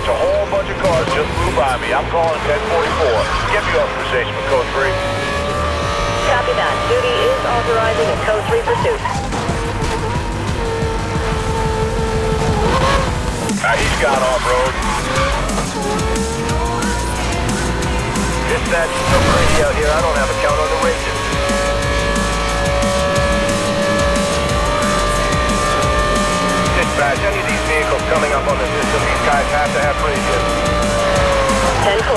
Dispatch, a whole bunch of cars just flew by me. I'm calling 1044. Get me authorization for code 3. Copy that. Duty is authorizing a code 3 pursuit. Uh, he's gone off-road. Dispatch, no crazy out here. I don't coming up on the system, these guys have to have radius. 10-4.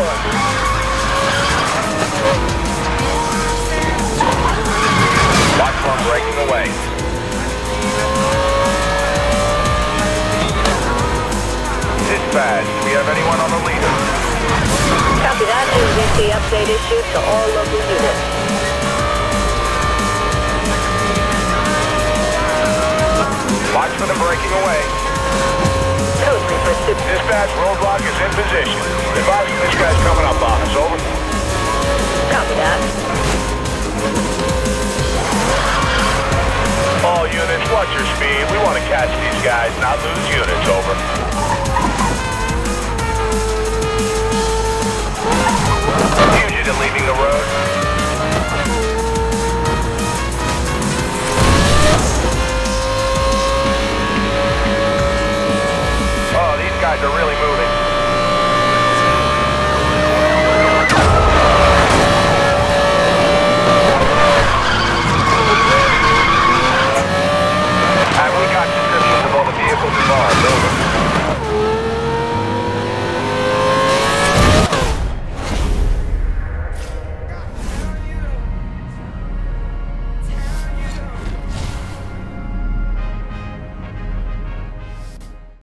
Watch for breaking away. Dispatch, do we have anyone on the leader? Copy that. NBC update issued to all local units. Watch for them breaking away. Code 3 pursuit. Dispatch, roadblock is in position. Advise me this guy's coming up on us. Over. Copy that. All units, watch your speed. We want to catch these guys, not lose units. Over. to really moving.